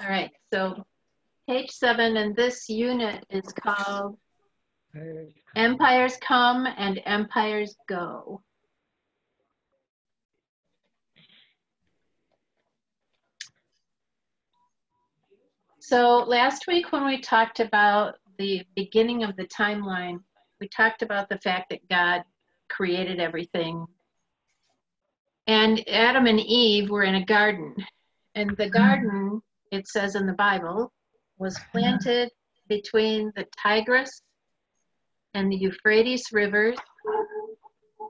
All right, so page seven, and this unit is called Empires Come and Empires Go. So last week when we talked about the beginning of the timeline, we talked about the fact that God created everything. And Adam and Eve were in a garden. And the mm-hmm. garden, it says in the Bible, was uh-huh. planted between the Tigris and the Euphrates rivers.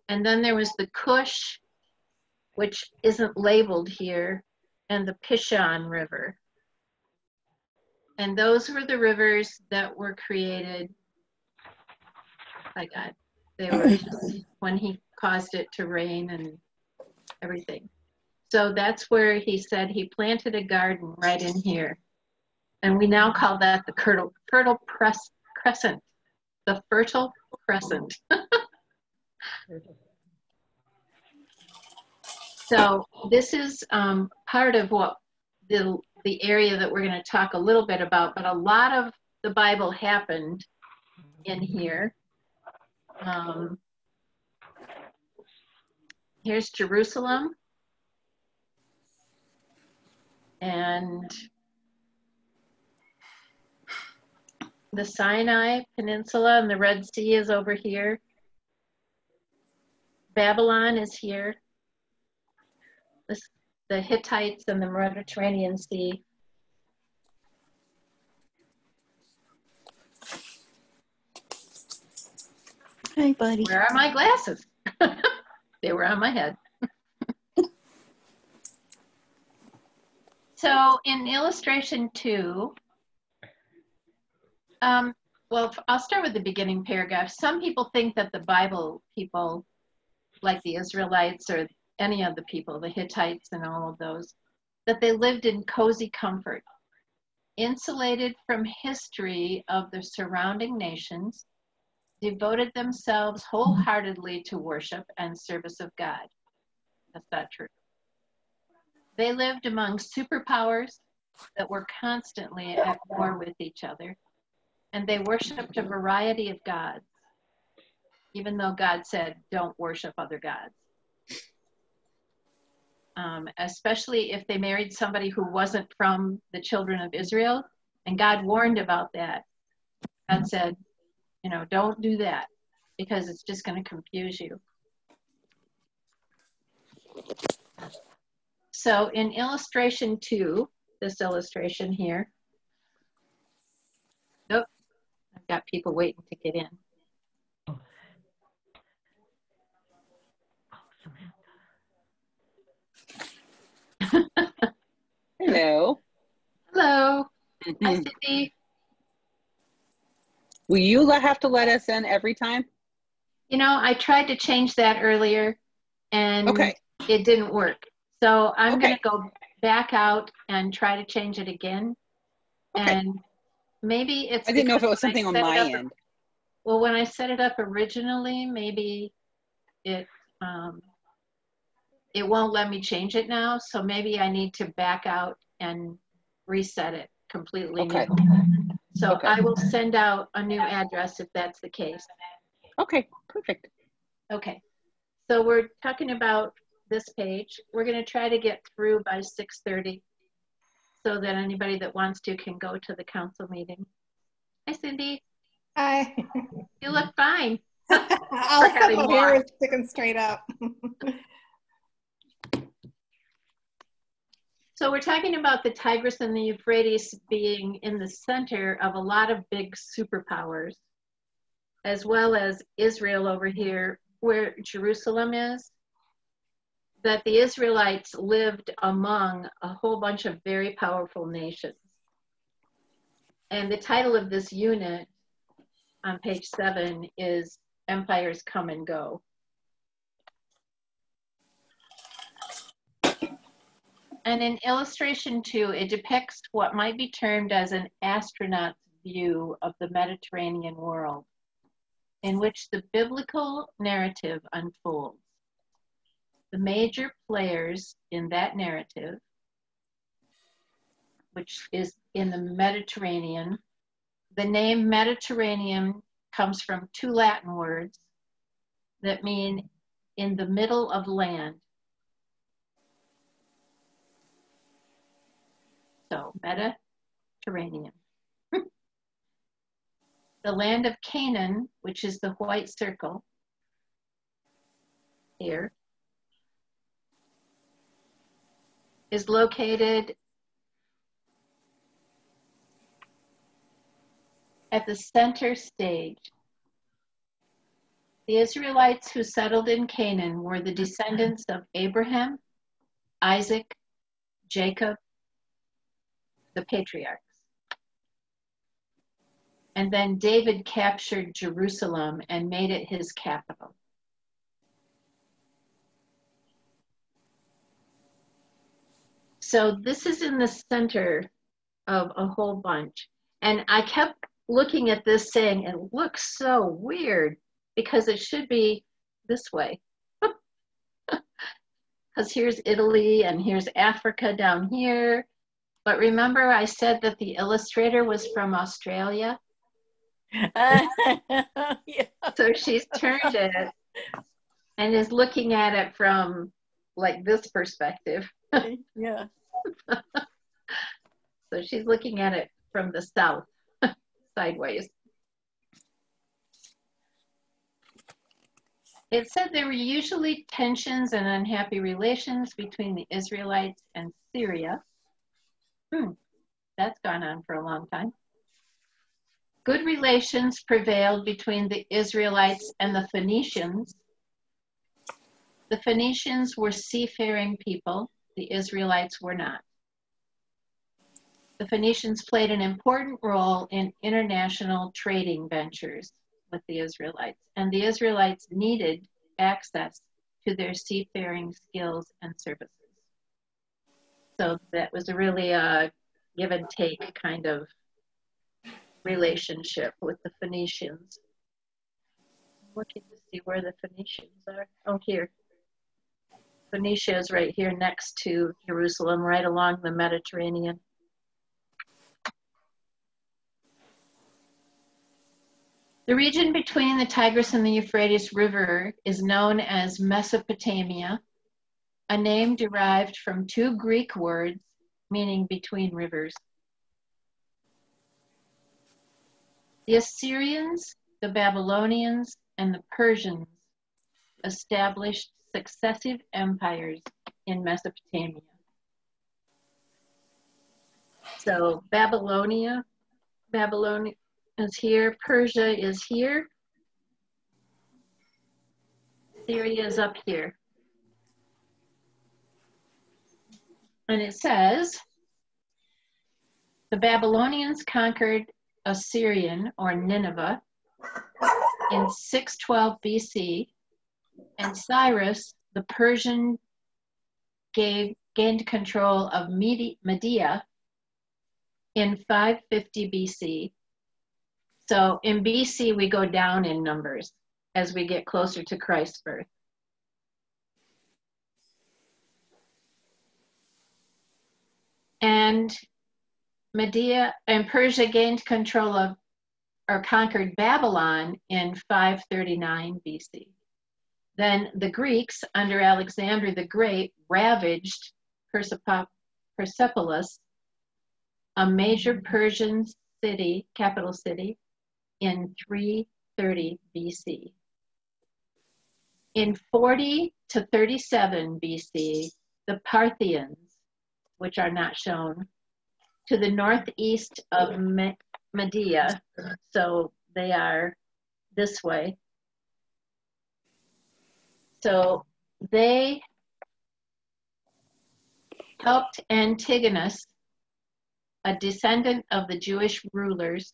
And then there was the Cush, which isn't labeled here, and the Pishon River. And those were the rivers that were created by God. They were just when He caused it to rain and everything. So that's where He said He planted a garden right in here. And we now call that the fertile, fertile press, crescent, the fertile crescent. so this is um, part of what the the area that we're going to talk a little bit about, but a lot of the Bible happened in here. Um, here's Jerusalem. And the Sinai Peninsula and the Red Sea is over here. Babylon is here. This the Hittites and the Mediterranean Sea. Hi, buddy. Where are my glasses? they were on my head. So in illustration two, um, well, I'll start with the beginning paragraph. Some people think that the Bible people, like the Israelites or any of the people, the Hittites and all of those, that they lived in cozy comfort, insulated from history of the surrounding nations, devoted themselves wholeheartedly to worship and service of God. That's not true. They lived among superpowers that were constantly at war with each other, and they worshiped a variety of gods, even though God said, don't worship other gods um, especially if they married somebody who wasn't from the children of Israel. And God warned about that. God said, you know, don't do that because it's just going to confuse you. So in illustration two, this illustration here, oh, I've got people waiting to get in. Hello. Hello. Hi, Mhm. Cindy. Will you have to let us in every time? You know, I tried to change that earlier and Okay. it didn't work. So I'm Okay. going to go back out and try to change it again. Okay. And maybe it's I didn't know if it was something on my up- end. Well, when I set it up originally, maybe it um, it won't let me change it now. So maybe I need to back out and reset it completely Okay. new. So Okay. I will send out a new address if that's the case. Okay, perfect. Okay, so we're talking about this page. We're gonna try to get through by 6:30 so that anybody that wants to can go to the council meeting. Hi Cindy, Hi. you look fine. I'll For set having my hair walked. sticking straight up. So we're talking about the Tigris and the Euphrates being in the center of a lot of big superpowers, as well as Israel over here, where Jerusalem is. That the Israelites lived among a whole bunch of very powerful nations. And the title of this unit on page seven is Empires Come and Go. And in illustration two, it depicts what might be termed as an astronaut's view of the Mediterranean world, in which the biblical narrative unfolds. The major players in that narrative, which is in the Mediterranean. The name Mediterranean comes from two Latin words that mean in the middle of land. So, Mediterranean. the land of Canaan, which is the white circle here, is located at the center stage. The Israelites who settled in Canaan were the descendants of Abraham, Isaac, Jacob, the patriarchs. And then David captured Jerusalem and made it his capital. So this is in the center of a whole bunch. And I kept looking at this saying, it looks so weird because it should be this way. Because here's Italy and here's Africa down here. But remember, I said that the illustrator was from Australia. yeah. So she's turned it and is looking at it from like this perspective. yeah. So she's looking at it from the south, sideways. It said there were usually tensions and unhappy relations between the Israelites and Syria. Hmm, that's gone on for a long time. Good relations prevailed between the Israelites and the Phoenicians. The Phoenicians were seafaring people, the Israelites were not. The Phoenicians played an important role in international trading ventures with the Israelites, and the Israelites needed access to their seafaring skills and services. So that was really a give and take kind of relationship with the Phoenicians. I'm looking to see where the Phoenicians are. Oh, here. Phoenicia is right here next to Jerusalem, right along the Mediterranean. The region between the Tigris and the Euphrates River is known as Mesopotamia, a name derived from two Greek words meaning between rivers. The Assyrians, the Babylonians, and the Persians established successive empires in Mesopotamia. So Babylonia, Babylonia is here, Persia is here, Syria is up here. And it says, the Babylonians conquered Assyrian or Nineveh in 612 BC, and Cyrus, the Persian, gave, gained control of Media in 550 BC. So in BC, we go down in numbers as we get closer to Christ's birth. And Media and Persia gained control of or conquered Babylon in 539 BC. Then the Greeks, under Alexander the Great, ravaged Persepolis, a major Persian city, capital city, in 330 BC. In 40 to 37 BC, the Parthians, which are not shown, to the northeast of Media, so they are this way. So they helped Antigonus, a descendant of the Jewish rulers,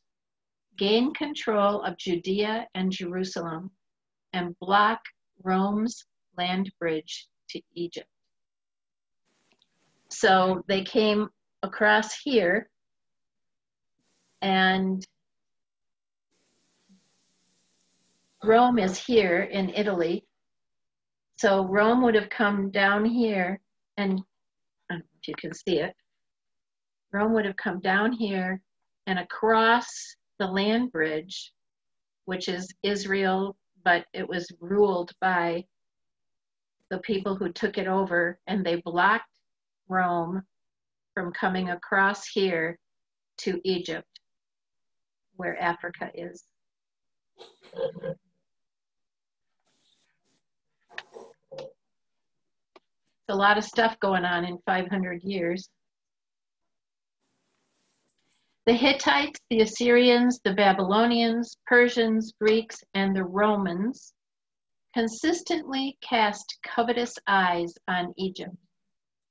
gain control of Judea and Jerusalem and block Rome's land bridge to Egypt. So they came across here and Rome is here in Italy. So Rome would have come down here and if you can see it. Rome would have come down here and across the land bridge, which is Israel, but it was ruled by the people who took it over, and they blocked Rome from coming across here to Egypt, where Africa is. A lot of stuff going on in 500 years. The Hittites, the Assyrians, the Babylonians, Persians, Greeks, and the Romans consistently cast covetous eyes on Egypt,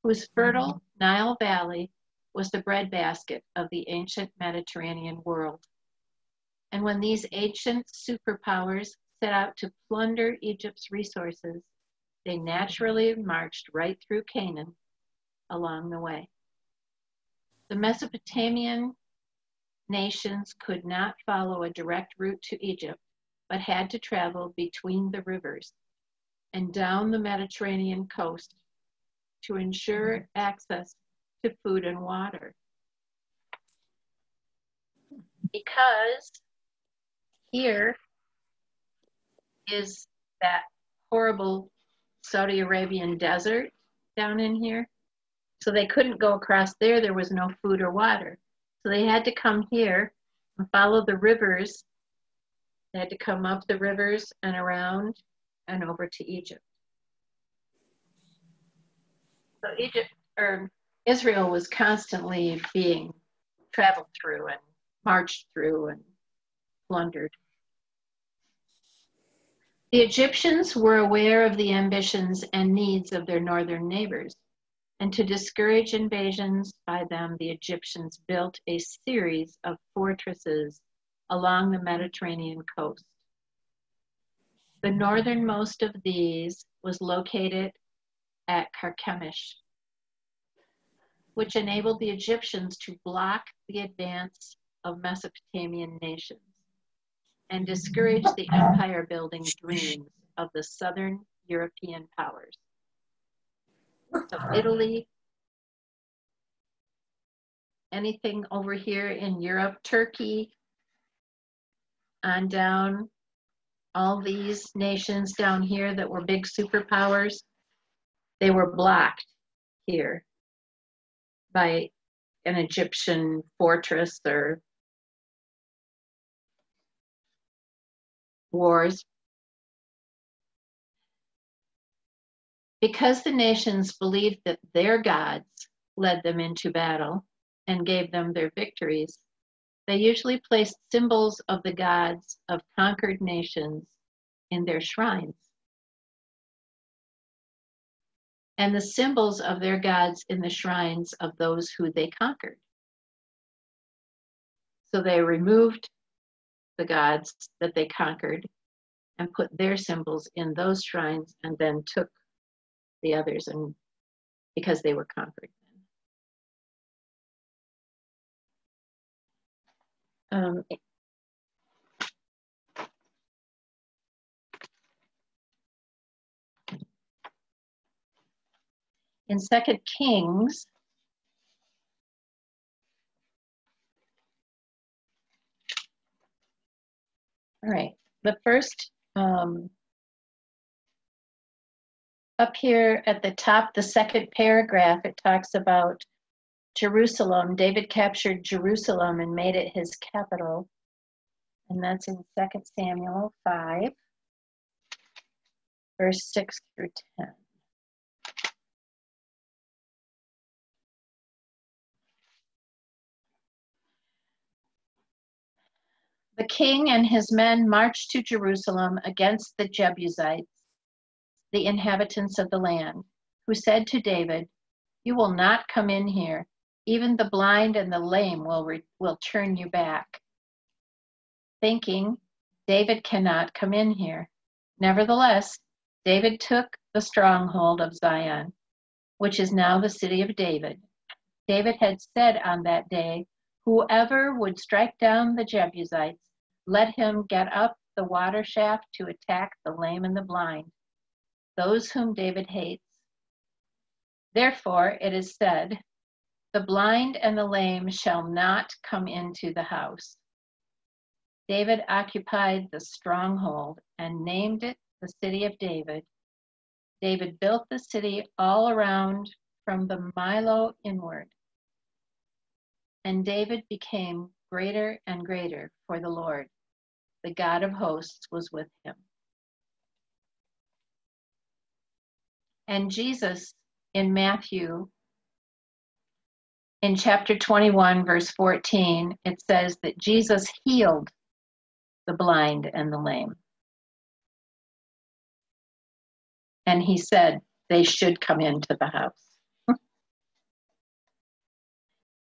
whose fertile Nile Valley was the breadbasket of the ancient Mediterranean world. And when these ancient superpowers set out to plunder Egypt's resources, they naturally marched right through Canaan along the way. The Mesopotamian nations could not follow a direct route to Egypt, but had to travel between the rivers and down the Mediterranean coast to ensure mm-hmm. access to food and water. Because here is that horrible Saudi Arabian desert down in here. So they couldn't go across there. There was no food or water. So they had to come here and follow the rivers. They had to come up the rivers and around and over to Egypt. So Egypt or Israel was constantly being traveled through and marched through and plundered. The Egyptians were aware of the ambitions and needs of their northern neighbors, and to discourage invasions by them, the Egyptians built a series of fortresses along the Mediterranean coast. The northernmost of these was located at Carchemish, which enabled the Egyptians to block the advance of Mesopotamian nations and discourage the empire building dreams of the southern European powers. So Italy, anything over here in Europe, Turkey, on down, all these nations down here that were big superpowers, they were blocked here by an Egyptian fortress or wars. Because the nations believed that their gods led them into battle and gave them their victories, they usually placed symbols of the gods of conquered nations in their shrines. And the symbols of their gods in the shrines of those who they conquered. So they removed the gods that they conquered and put their symbols in those shrines and then took the others and because they were conquered. Um, in second kings All right, the first, um, up here at the top, the second paragraph, it talks about Jerusalem. David captured Jerusalem and made it his capital. And that's in 2 Samuel 5, verse 6 through 10. The king and his men marched to Jerusalem against the Jebusites, the inhabitants of the land, who said to David, You will not come in here. Even the blind and the lame will, re- will turn you back. Thinking, David cannot come in here. Nevertheless, David took the stronghold of Zion, which is now the city of David. David had said on that day, Whoever would strike down the Jebusites, let him get up the water shaft to attack the lame and the blind, those whom David hates. Therefore, it is said, The blind and the lame shall not come into the house. David occupied the stronghold and named it the city of David. David built the city all around from the Millo inward. And David became greater and greater, for the Lord, the God of hosts, was with him. And Jesus in Matthew, in chapter 21, verse 14, it says that Jesus healed the blind and the lame. And he said they should come into the house.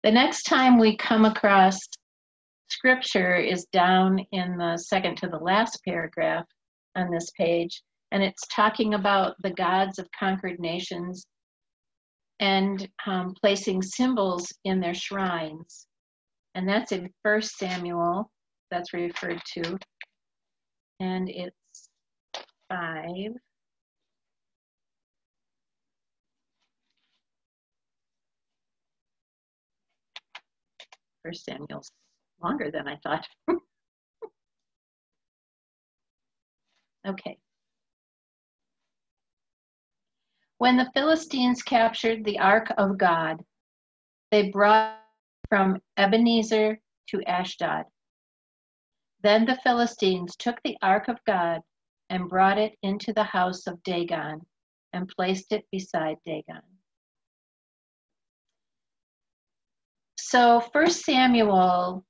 The next time we come across scripture is down in the second to the last paragraph on this page, and it's talking about the gods of conquered nations and um, placing symbols in their shrines. And that's in First Samuel, that's referred to. And it's five. First Samuel's longer than I thought. okay. When the Philistines captured the ark of God, they brought from Ebenezer to Ashdod. Then the Philistines took the ark of God and brought it into the house of Dagon and placed it beside Dagon. So, First Samuel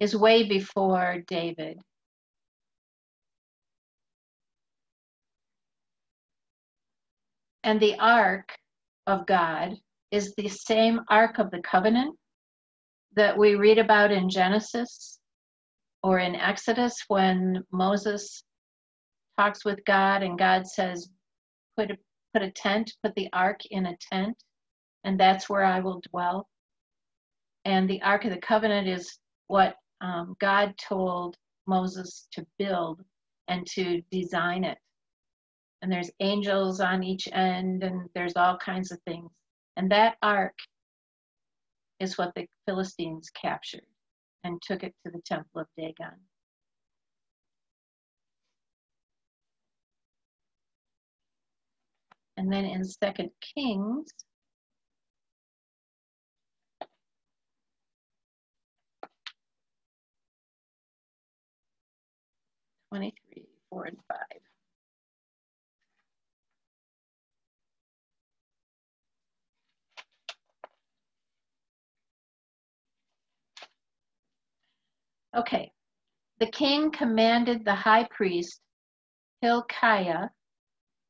is way before David. And the ark of God is the same ark of the covenant that we read about in Genesis or in Exodus when Moses talks with God and God says, put a, put a tent, put the ark in a tent, and that's where I will dwell. And the Ark of the Covenant is what um, God told Moses to build and to design it. And there's angels on each end, and there's all kinds of things. And that ark is what the Philistines captured and took it to the temple of Dagon. And then in Second Kings, twenty-three, four, and five. Okay. The king commanded the high priest, Hilkiah,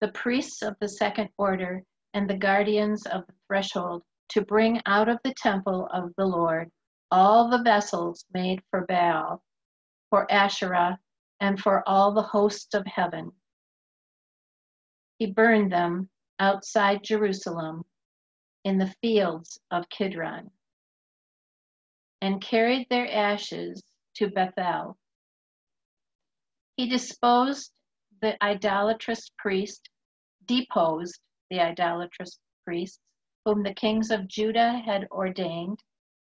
the priests of the second order, and the guardians of the threshold to bring out of the temple of the Lord all the vessels made for Baal, for Asherah, and for all the hosts of heaven. He burned them outside Jerusalem in the fields of Kidron and carried their ashes to Bethel. He disposed the idolatrous priest, deposed the idolatrous priests, whom the kings of Judah had ordained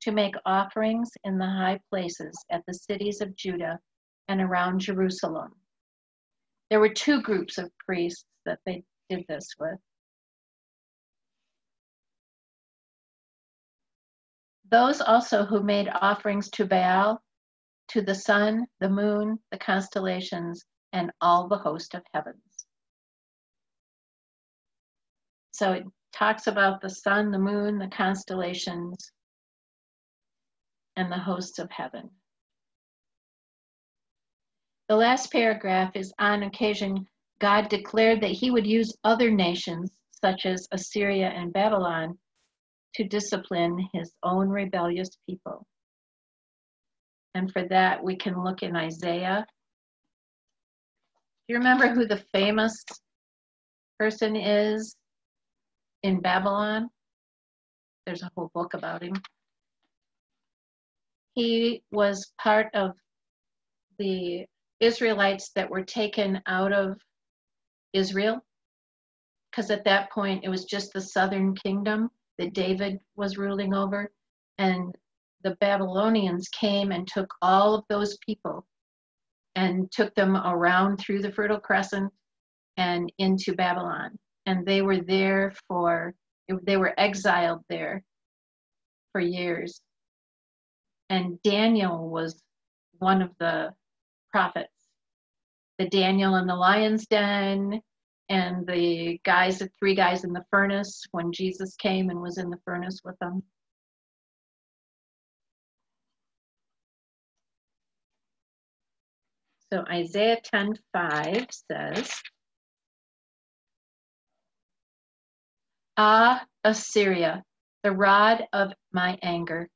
to make offerings in the high places at the cities of Judah and around Jerusalem. There were two groups of priests that they did this with. Those also who made offerings to Baal to the sun, the moon, the constellations, and all the host of heavens. So it talks about the sun, the moon, the constellations, and the hosts of heaven. The last paragraph is on occasion, God declared that he would use other nations, such as Assyria and Babylon, to discipline his own rebellious people. And for that, we can look in Isaiah. Do you remember who the famous person is in Babylon? There's a whole book about him. He was part of the Israelites that were taken out of Israel because at that point it was just the southern kingdom that David was ruling over. And the Babylonians came and took all of those people and took them around through the Fertile Crescent and into Babylon. And they were there for, they were exiled there for years. And Daniel was one of the prophets. The Daniel in the lion's den, and the guys, the three guys in the furnace when Jesus came and was in the furnace with them. So Isaiah 10:5 says, Ah, Assyria, the rod of my anger,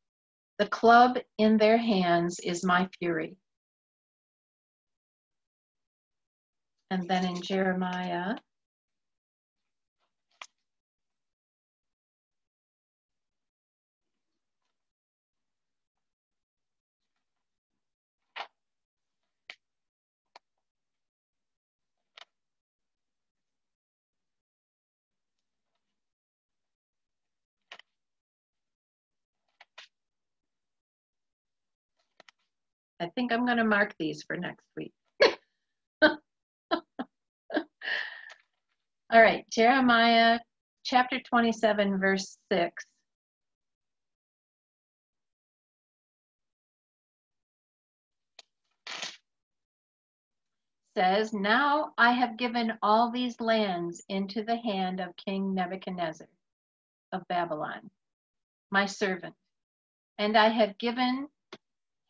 the club in their hands is my fury. And then in Jeremiah, I think I'm going to mark these for next week. All right, Jeremiah chapter 27, verse 6. Says, Now I have given all these lands into the hand of King Nebuchadnezzar of Babylon, my servant, and I have given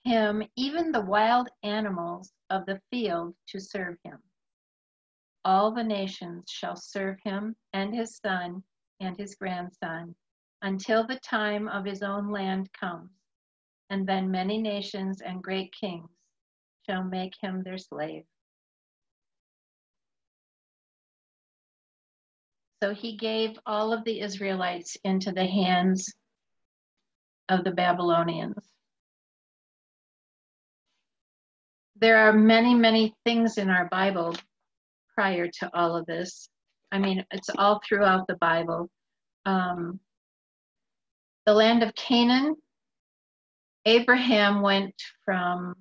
him even the wild animals of the field to serve him. All the nations shall serve him and his son and his grandson until the time of his own land comes. And then many nations and great kings shall make him their slave. So he gave all of the Israelites into the hands of the Babylonians. There are many, many things in our Bible prior to all of this. I mean, it's all throughout the Bible. Um, the land of Canaan, Abraham went from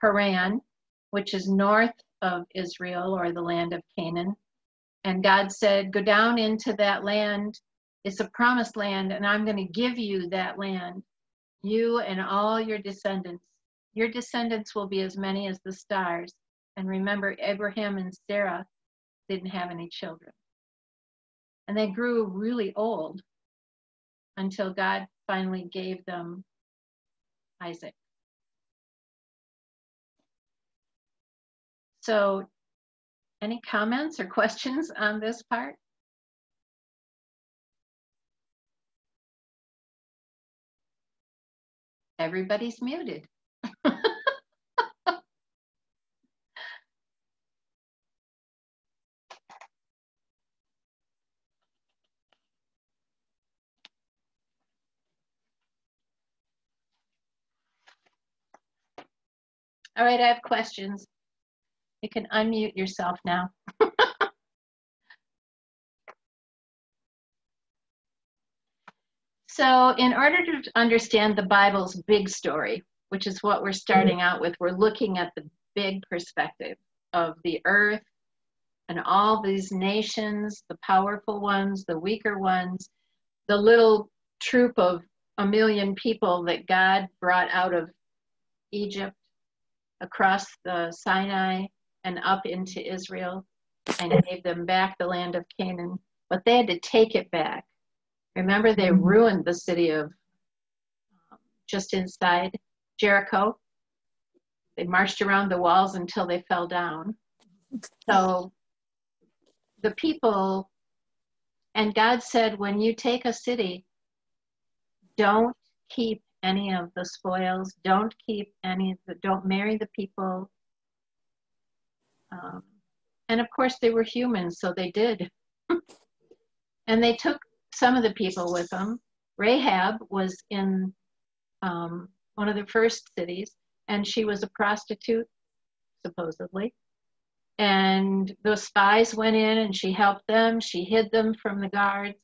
Haran, which is north of Israel or the land of Canaan. And God said, Go down into that land. It's a promised land, and I'm going to give you that land, you and all your descendants. Your descendants will be as many as the stars. And remember, Abraham and Sarah didn't have any children. And they grew really old until God finally gave them Isaac. So, any comments or questions on this part? Everybody's muted. All right, I have questions. You can unmute yourself now. so in order to understand the Bible's big story, which is what we're starting out with, we're looking at the big perspective of the earth and all these nations, the powerful ones, the weaker ones, the little troop of a million people that God brought out of Egypt across the Sinai and up into Israel and gave them back the land of Canaan. But they had to take it back. Remember, they ruined the city of um, just inside Jericho. They marched around the walls until they fell down. So the people, and God said, when you take a city, don't keep any of the spoils. Don't keep any of the, don't marry the people. Um, and of course, they were humans, so they did. and they took some of the people with them. Rahab was in um, one of the first cities, and she was a prostitute, supposedly. And those spies went in and she helped them. She hid them from the guards.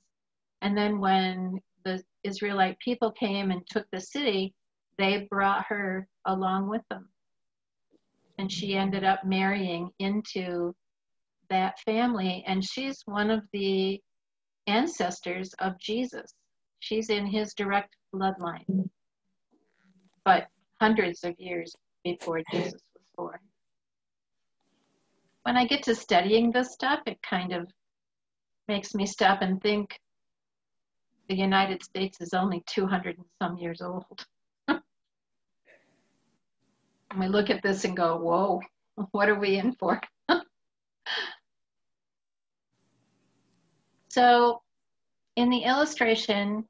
And then when the Israelite people came and took the city, they brought her along with them. And she ended up marrying into that family. And she's one of the ancestors of Jesus. She's in his direct bloodline, but hundreds of years before Jesus was born. When I get to studying this stuff, it kind of makes me stop and think the United States is only 200 and some years old. and we look at this and go, whoa, what are we in for? so in the illustration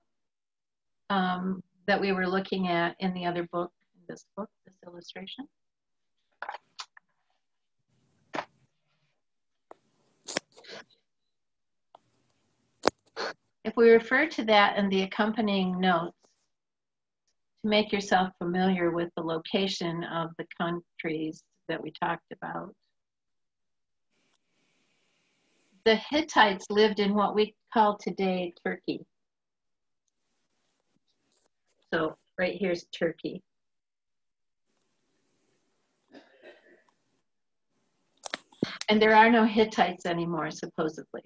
um, that we were looking at in the other book, this book, this illustration, if we refer to that in the accompanying notes, to make yourself familiar with the location of the countries that we talked about. The Hittites lived in what we call today Turkey. So right here's Turkey. And there are no Hittites anymore, supposedly.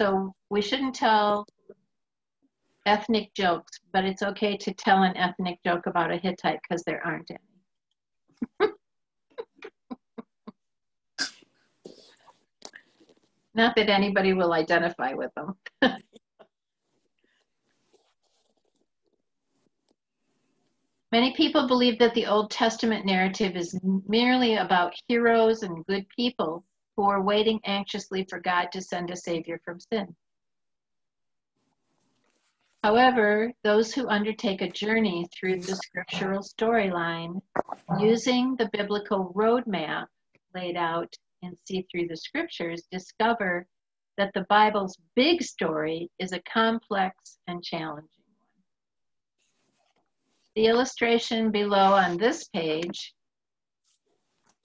So we shouldn't tell ethnic jokes, but it's okay to tell an ethnic joke about a Hittite because there aren't any. Not that anybody will identify with them. Many people believe that the Old Testament narrative is merely about heroes and good people are waiting anxiously for God to send a Savior from sin. However, those who undertake a journey through the scriptural storyline using the biblical roadmap laid out and see through the scriptures discover that the Bible's big story is a complex and challenging one. The illustration below on this page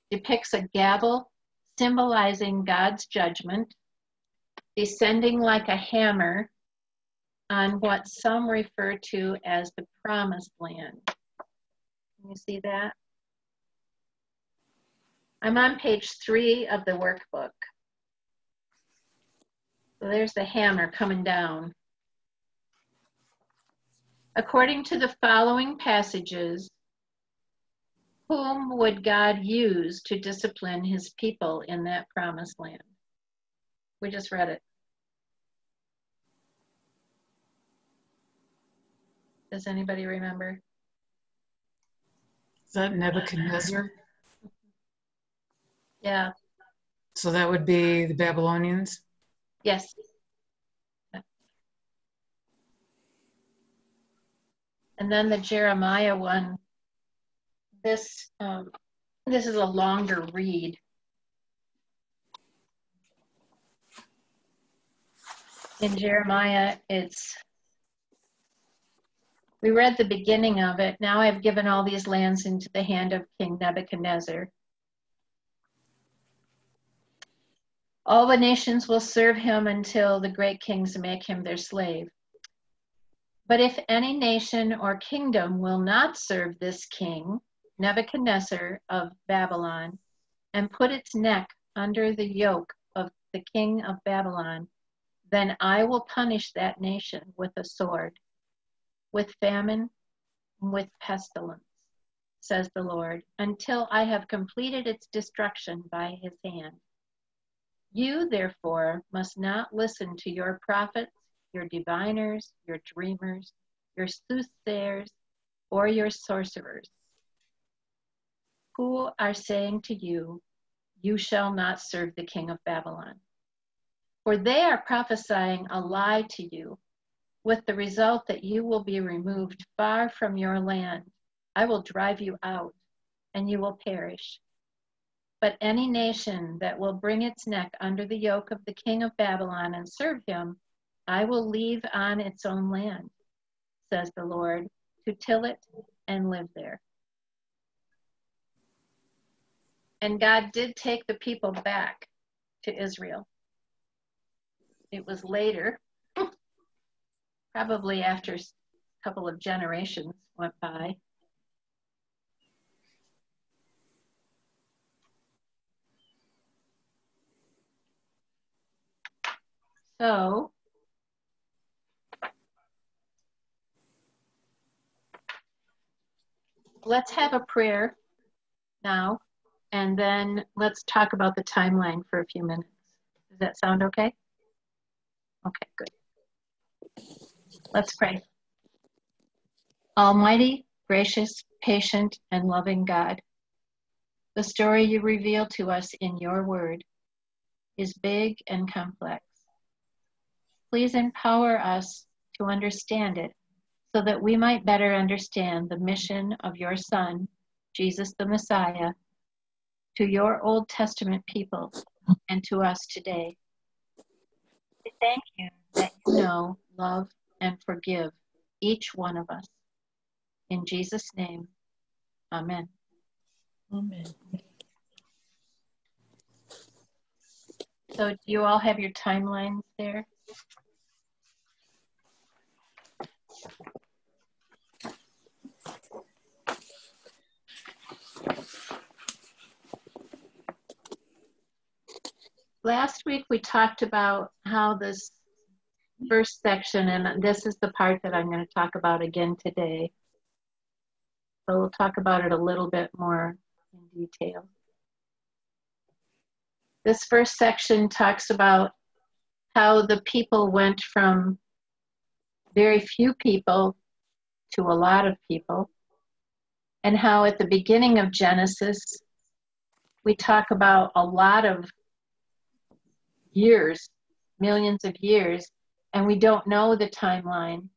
depicts a gavel symbolizing God's judgment descending like a hammer on what some refer to as the promised land. Can you see that? I'm on page three of the workbook. So there's the hammer coming down. According to the following passages, whom would God use to discipline his people in that promised land? We just read it. Does anybody remember? Is that Nebuchadnezzar? Yeah, So that would be the Babylonians? yes. And then the Jeremiah one, this, um, this is a longer read. In Jeremiah, it's, we read the beginning of it. Now I've given all these lands into the hand of King Nebuchadnezzar. All the nations will serve him until the great kings make him their slave. But if any nation or kingdom will not serve this king, Nebuchadnezzar of Babylon, and put its neck under the yoke of the king of Babylon, then I will punish that nation with a sword, with famine, with pestilence, says the Lord, until I have completed its destruction by his hand. You, therefore, must not listen to your prophets, your diviners, your dreamers, your soothsayers, or your sorcerers, who are saying to you, You shall not serve the king of Babylon. For they are prophesying a lie to you, with the result that you will be removed far from your land. I will drive you out, and you will perish. But any nation that will bring its neck under the yoke of the king of Babylon and serve him, I will leave on its own land, says the Lord, to till it and live there. And God did take the people back to Israel. It was later, probably after a couple of generations went by. So, let's have a prayer now, and then let's talk about the timeline for a few minutes. Does that sound okay? Okay, good. Let's pray. Almighty, gracious, patient, and loving God, the story you reveal to us in your word is big and complex. Please empower us to understand it so that we might better understand the mission of your Son, Jesus the Messiah, to your Old Testament people and to us today. We thank you that you know, love, and forgive each one of us. In Jesus' name, amen. Amen. So, do you all have your timelines there? Last week we talked about how this first section, and this is the part that I'm going to talk about again today. So we'll talk about it a little bit more in detail. This first section talks about how the people went from very few people to a lot of people, and how at the beginning of Genesis, we talk about a lot of years, millions of years, and we don't know the timeline.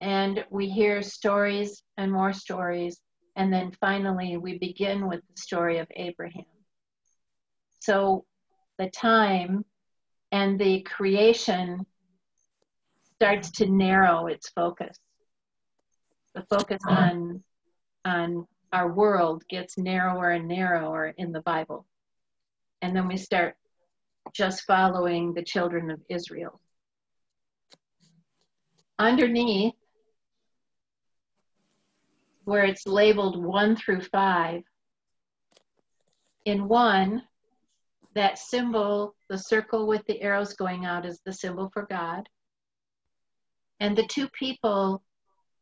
And we hear stories and more stories, and then finally we begin with the story of Abraham. So the time and the creation starts to narrow its focus. The focus on on our world gets narrower and narrower in the Bible. And then we start just following the children of Israel. Underneath, where it's labeled one through five, in one, that symbol, the circle with the arrows going out, is the symbol for God. And the two people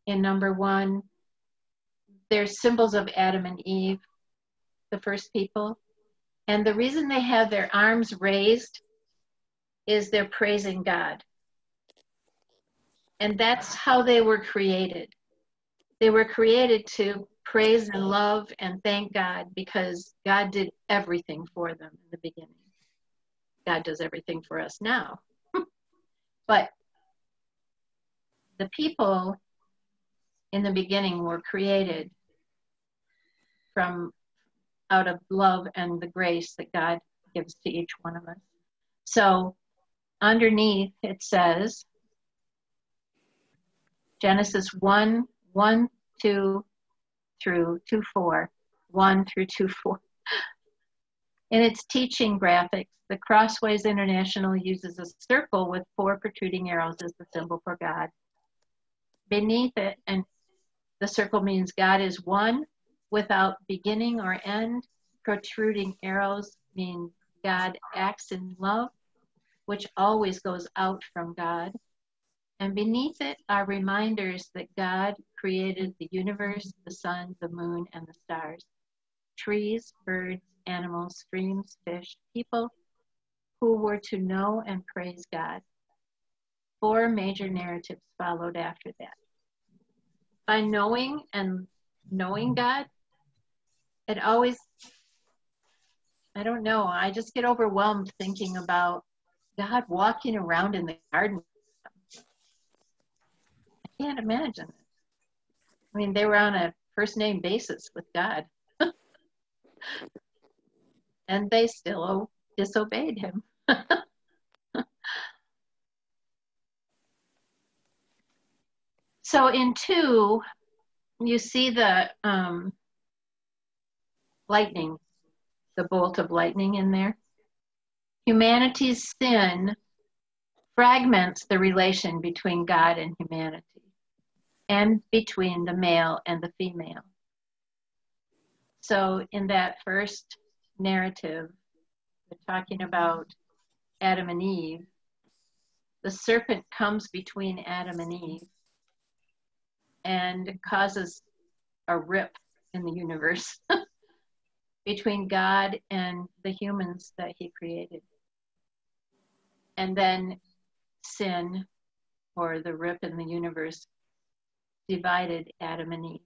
in number one, they're symbols of Adam and Eve, the first people. And the reason they have their arms raised is they're praising God. And that's how they were created. They were created to praise and love and thank God because God did everything for them in the beginning. God does everything for us now. but the people in the beginning were created from out of love and the grace that God gives to each one of us. So underneath it says Genesis 1 1 2 through 2 4, 1 through 2 4. In its teaching graphics, the Crossways International uses a circle with four protruding arrows as the symbol for God. Beneath it, and the circle means God is one without beginning or end. Protruding arrows mean God acts in love, which always goes out from God. And beneath it are reminders that God created the universe, the sun, the moon, and the stars, trees, birds, animals, streams, fish, people who were to know and praise God. Four major narratives followed after that. By knowing and knowing God, it always, I don't know, I just get overwhelmed thinking about God walking around in the garden. I can't imagine it. I mean, they were on a first name basis with God. and they still disobeyed him. so in two, you see the um, lightning the bolt of lightning in there. Humanity's sin fragments the relation between God and humanity and between the male and the female. So, in that first narrative, we're talking about Adam and Eve. The serpent comes between Adam and Eve and causes a rip in the universe between God and the humans that he created. And then sin, or the rip in the universe, divided Adam and Eve.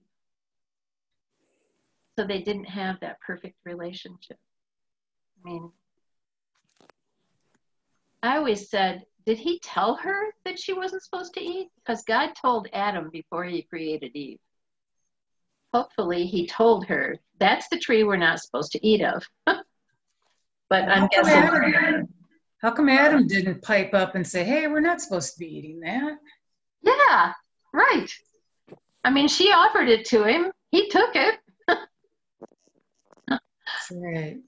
So they didn't have that perfect relationship. I mean, I always said, did he tell her that she wasn't supposed to eat? Because God told Adam before he created Eve. Hopefully, he told her that's the tree we're not supposed to eat of. but I'm How come guessing. Adam- How come Adam didn't pipe up and say, hey, we're not supposed to be eating that? Yeah, right. I mean, she offered it to him. He took it. That's right.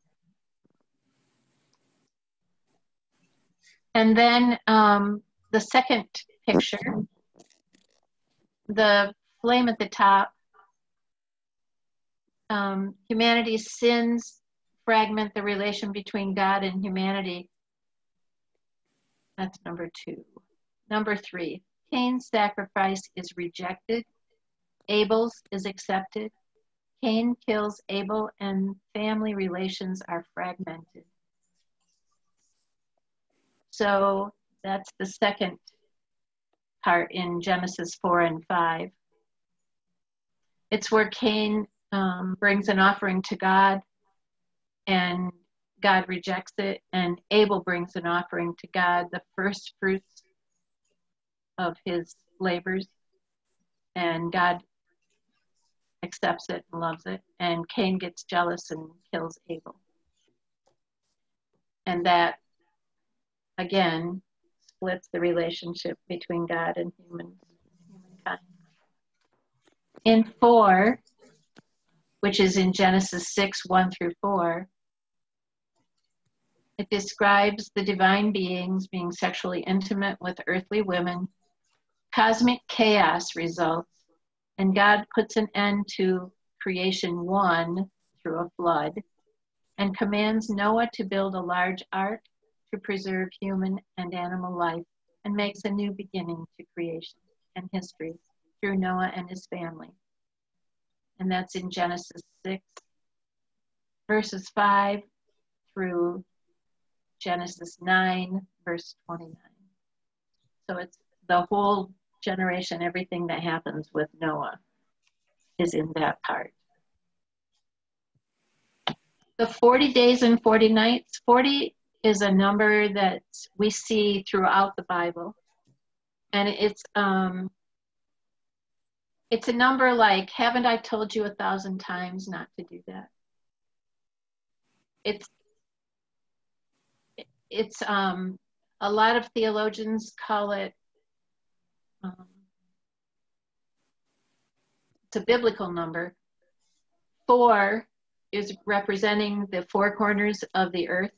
And then um, the second picture, the flame at the top, um, humanity's sins fragment the relation between God and humanity. That's number two. Number three, Cain's sacrifice is rejected, Abel's is accepted. Cain kills Abel, and family relations are fragmented. So that's the second part in Genesis 4 and 5. It's where Cain um, brings an offering to God and God rejects it, and Abel brings an offering to God, the first fruits of his labors, and God accepts it and loves it, and Cain gets jealous and kills Abel. And that again splits the relationship between God and humans. In four, which is in Genesis 6 1 through 4, it describes the divine beings being sexually intimate with earthly women. Cosmic chaos results, and God puts an end to creation one through a flood and commands Noah to build a large ark to preserve human and animal life and makes a new beginning to creation and history through Noah and his family. And that's in Genesis 6, verses 5 through Genesis 9, verse 29. So it's the whole generation, everything that happens with Noah is in that part. The 40 days and 40 nights, 40 is a number that we see throughout the Bible. And it's um it's a number like haven't I told you a thousand times not to do that? It's it's um a lot of theologians call it um, it's a biblical number. Four is representing the four corners of the earth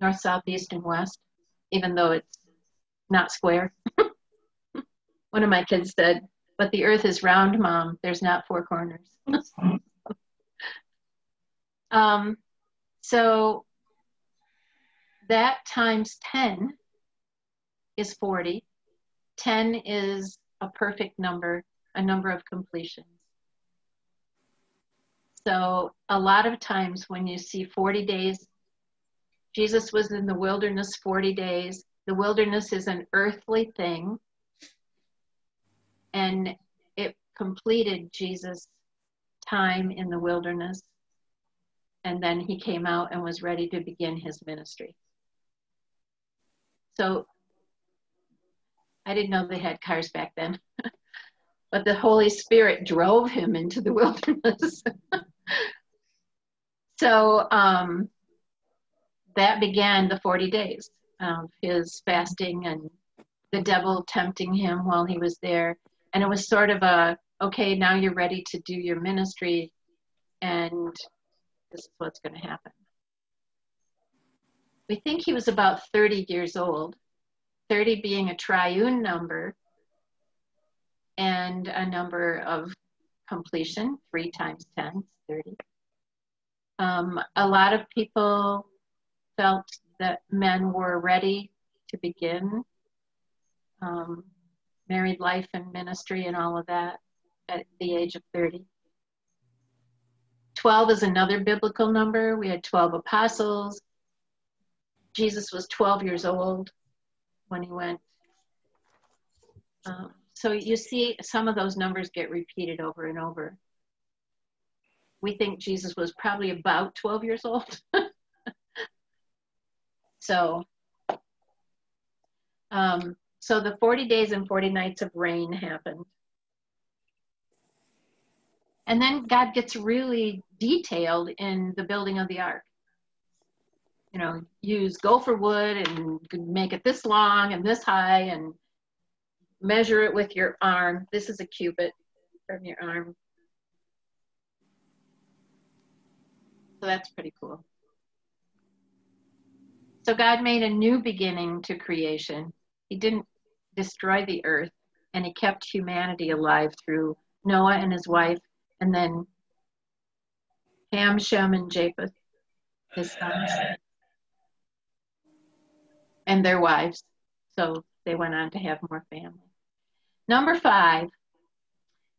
north, south, east, and west, even though it's not square. One of my kids said, But the earth is round, mom. There's not four corners. um, so that times 10 is 40. 10 is a perfect number, a number of completions. So a lot of times when you see 40 days Jesus was in the wilderness 40 days. The wilderness is an earthly thing, and it completed Jesus' time in the wilderness. And then he came out and was ready to begin his ministry. So I didn't know they had cars back then, but the Holy Spirit drove him into the wilderness. so, um, that began the 40 days of his fasting and the devil tempting him while he was there. And it was sort of a, okay, now you're ready to do your ministry, and this is what's going to happen. we think he was about 30 years old, 30 being a triune number and a number of completion, 3 times 10 is 30. Um, a lot of people felt that men were ready to begin um, married life and ministry and all of that at the age of 30. 12 is another biblical number. We had 12 apostles. Jesus was 12 years old when he went. Um, so you see some of those numbers get repeated over and over. We think Jesus was probably about 12 years old. so, um, so the 40 days and 40 nights of rain happened. And then God gets really detailed in the building of the ark. You know, use gopher wood and make it this long and this high and measure it with your arm. This is a cubit from your arm. So that's pretty cool. So God made a new beginning to creation. He didn't destroy the earth, and He kept humanity alive through Noah and his wife, and then Ham, Shem, and Japheth, his sons, and their wives. So they went on to have more family. Number five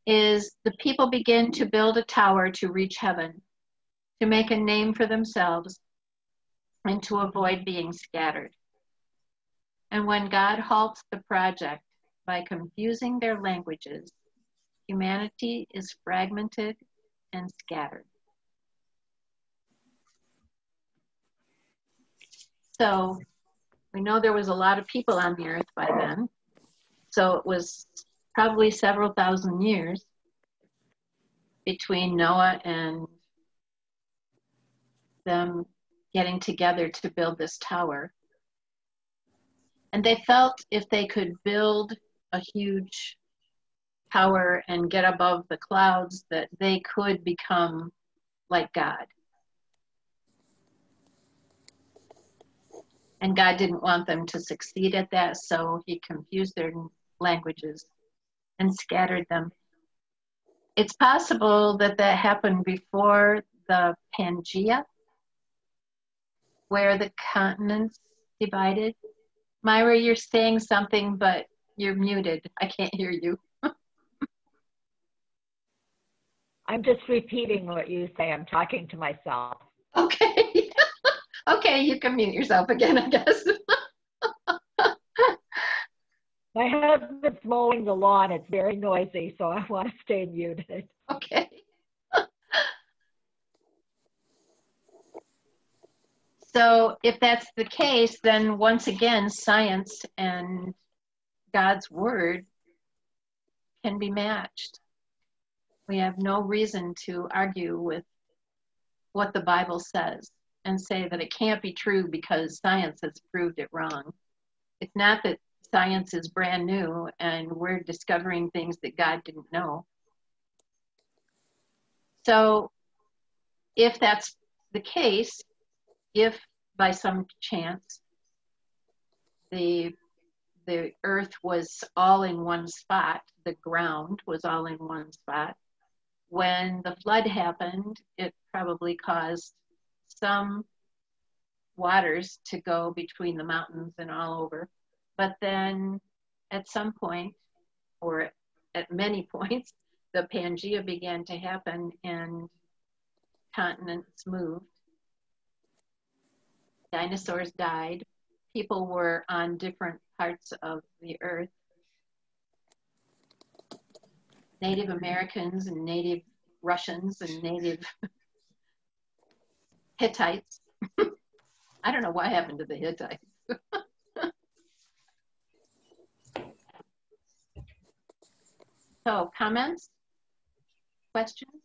is the people begin to build a tower to reach heaven, to make a name for themselves, and to avoid being scattered. And when God halts the project by confusing their languages, humanity is fragmented and scattered. So we know there was a lot of people on the earth by then. So it was probably several thousand years between Noah and them getting together to build this tower. And they felt if they could build a huge tower and get above the clouds, that they could become like God. And God didn't want them to succeed at that, so He confused their languages and scattered them. It's possible that that happened before the Pangea, where the continents divided. Myra, you're saying something, but you're muted. I can't hear you. I'm just repeating what you say. I'm talking to myself. Okay. okay, you can mute yourself again, I guess. My husband's mowing the lawn. It's very noisy, so I want to stay muted. okay. So, if that's the case, then once again, science and God's word can be matched. We have no reason to argue with what the Bible says and say that it can't be true because science has proved it wrong. It's not that science is brand new and we're discovering things that God didn't know. So, if that's the case, if by some chance the the earth was all in one spot, the ground was all in one spot. When the flood happened, it probably caused some waters to go between the mountains and all over. But then at some point, or at many points, the Pangea began to happen and continents moved. Dinosaurs died. People were on different parts of the earth. Native Americans and Native Russians and Native Hittites. I don't know what happened to the Hittites. so, comments? Questions?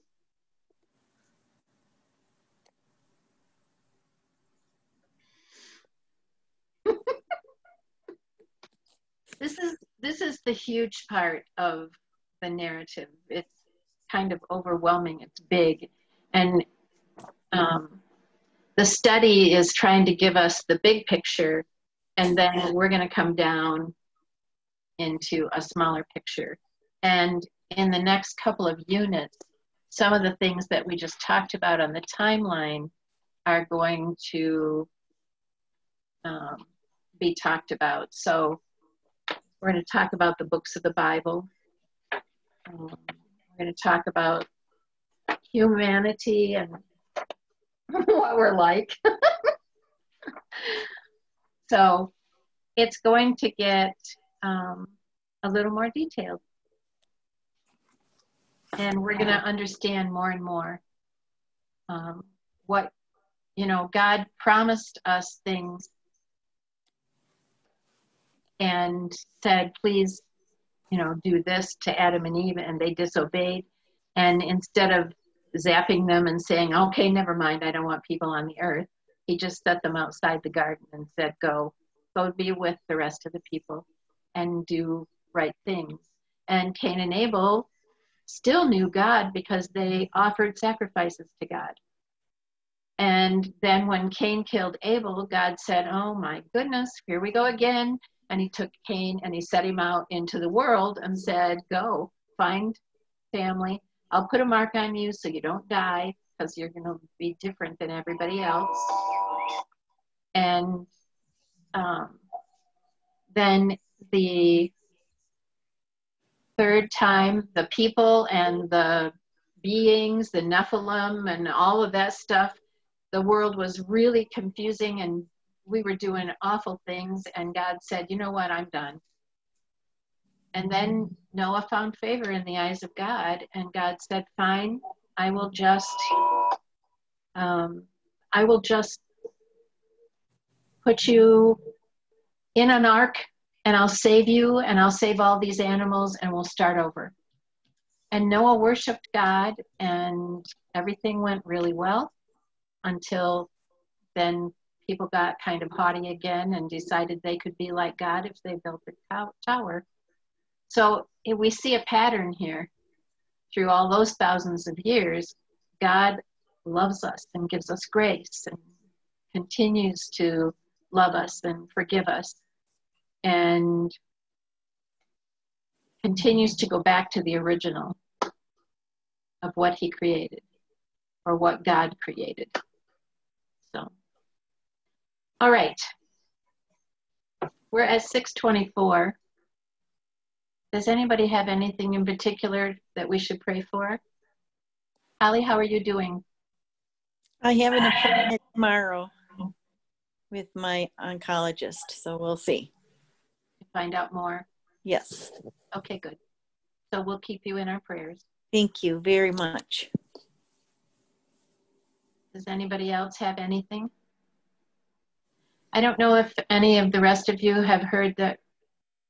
This is this is the huge part of the narrative. It's kind of overwhelming. It's big, and um, the study is trying to give us the big picture, and then we're going to come down into a smaller picture. And in the next couple of units, some of the things that we just talked about on the timeline are going to um, be talked about. So we're going to talk about the books of the Bible. Um, we're going to talk about humanity and what we're like. so it's going to get um, a little more detailed. And we're going to understand more and more um, what, you know, God promised us things and said, please, you know, do this to Adam and Eve, and they disobeyed. And instead of zapping them and saying, okay, never mind, I don't want people on the earth, he just set them outside the garden and said, go, go be with the rest of the people and do right things. And Cain and Abel still knew God because they offered sacrifices to God. And then when Cain killed Abel, God said, Oh my goodness, here we go again. And he took Cain and he set him out into the world and said, Go, find family. I'll put a mark on you so you don't die because you're going to be different than everybody else. And um, then the third time, the people and the beings, the Nephilim, and all of that stuff, the world was really confusing and we were doing awful things. And God said, You know what? I'm done. And then Noah found favor in the eyes of God, and God said, Fine, I will just. Um, I will just put you in an ark and I'll save you and I'll save all these animals and we'll start over. And Noah worshiped God and everything went really well until then people got kind of haughty again and decided they could be like God if they built a tower. So eh, we see a pattern here through all those thousands of years. God loves us and gives us grace and continues to love us and forgive us and continues to go back to the original of what he created or what God created. All right. We're at 624. Does anybody have anything in particular that we should pray for? Ali, how are you doing? I have an appointment tomorrow with my oncologist, so we'll see. Find out more. Yes. Okay, good. So we'll keep you in our prayers. Thank you very much. Does anybody else have anything? I don't know if any of the rest of you have heard that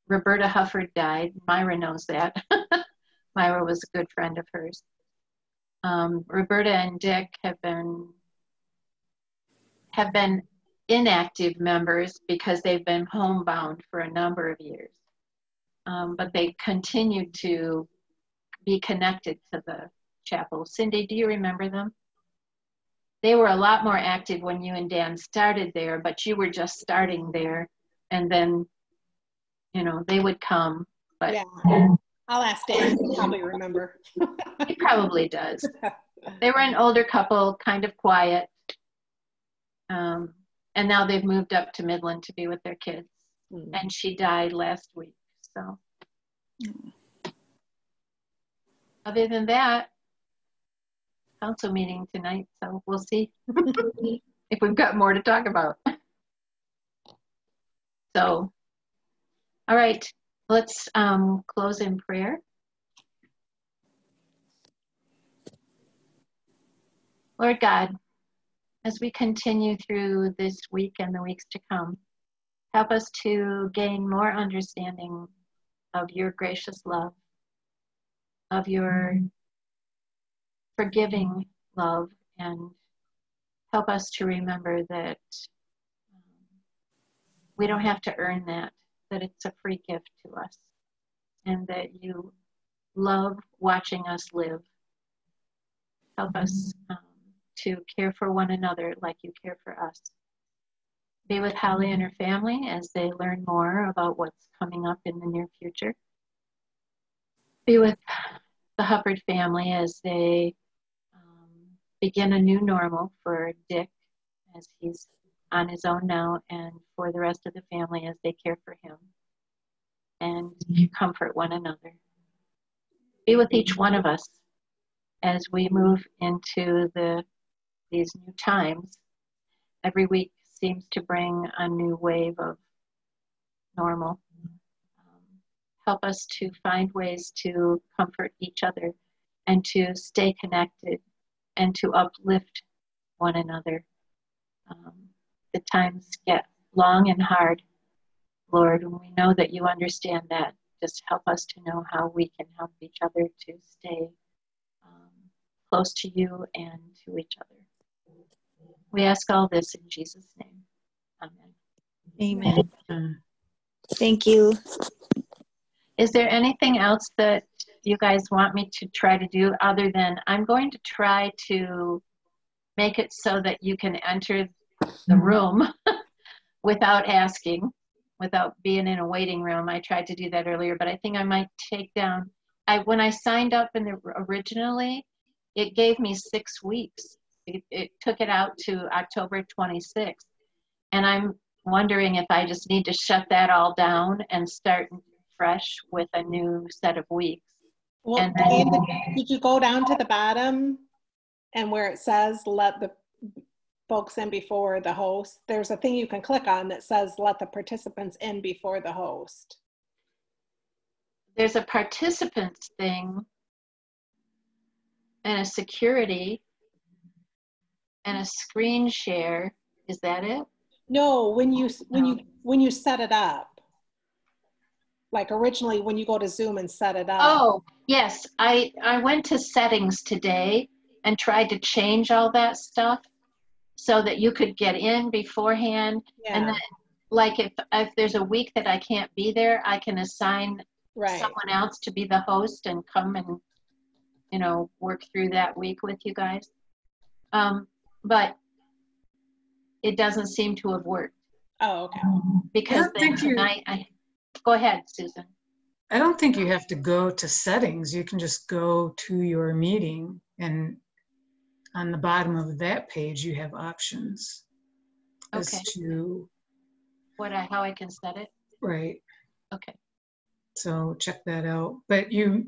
Roberta Hufford died. Myra knows that. Myra was a good friend of hers. Um, Roberta and Dick have been have been inactive members because they've been homebound for a number of years. Um, but they continued to be connected to the chapel. Cindy, do you remember them? They were a lot more active when you and Dan started there, but you were just starting there. And then, you know, they would come. But Yeah. I'll ask Dan. He'll probably remember. he probably does. They were an older couple, kind of quiet. Um, and now they've moved up to Midland to be with their kids. Hmm. And she died last week. So, other than that, council meeting tonight. So we'll see if we've got more to talk about. So, all right, let's um, close in prayer. Lord God, as we continue through this week and the weeks to come, help us to gain more understanding of your gracious love, of your forgiving love, and help us to remember that um, we don't have to earn that, that it's a free gift to us, and that you love watching us live. Help us um, to care for one another like you care for us. Be with Holly and her family as they learn more about what's coming up in the near future. Be with the Hubbard family as they begin a new normal for Dick as he's on his own now and for the rest of the family as they care for him and comfort one another. Be with each one of us as we move into the these new times. Every week seems to bring a new wave of normal. Um, help us to find ways to comfort each other and to stay connected and to uplift one another. Um, the times get long and hard, Lord, and we know that you understand that. Just help us to know how we can help each other to stay um, close to you and to each other. We ask all this in Jesus' name. Amen. Amen. Um, Thank you. Is there anything else that you guys want me to try to do other than I'm going to try to make it so that you can enter the mm-hmm. room without asking, without being in a waiting room. I tried to do that earlier, but I think I might take down. I when I signed up in the originally, it gave me six weeks. It, it took it out to October 26th, and I'm wondering if I just need to shut that all down and start fresh with a new set of weeks. Well, And then- David, did you go down to the bottom and where it says let the folks in before the host? There's a thing you can click on that says let the participants in before the host. There's a participants thing and a security and a screen share. Is that it? No, when you when you when you set it up. Like originally when you go to Zoom and set it up. Oh, yes. I, I went to settings today and tried to change all that stuff so that you could get in beforehand. Yeah. And then, like, if, if there's a week that I can't be there, I can assign right. someone else to be the host and come and, you know, work through that week with you guys. Um, but it doesn't seem to have worked Oh, okay. because don't then you- tonight I, go ahead, Susan. I don't think you have to go to settings. You can just go to your meeting and on the bottom of that page, you have options as to, What I, how I can set it? right, Okay. so check that out. But you,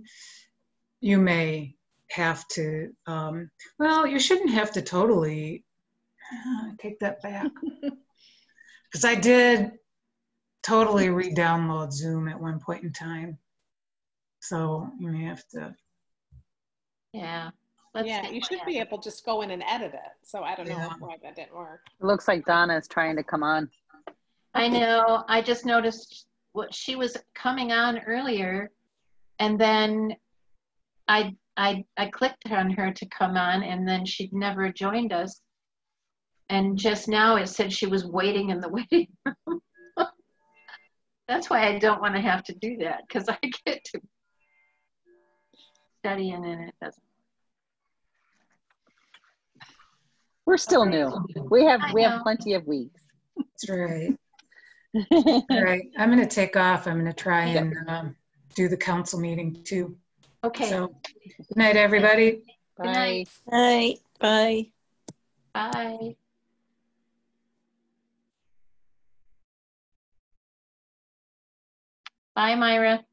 you may have to, um, well, you shouldn't have to totally, uh, take that back. Because I did totally re-download Zoom at one point in time. So you may have to, Yeah. Let's Yeah, you what should be able to just go in and edit it. So I don't know Yeah. why that didn't work. It looks like Donna is trying to come on. I know. I just noticed what she was coming on earlier, and then I I I clicked on her to come on, and then she'd never joined us. And just now it said she was waiting in the waiting room. That's why I don't want to have to do that because I get to studying and it doesn't. We're still new. We have I we know. have plenty of weeks. that's right. All right, I'm going to take off. I'm going to try and um, do the council meeting too. Okay. So, good night, everybody. Good night. Bye. Bye. Bye. Bye. Bye, Myra.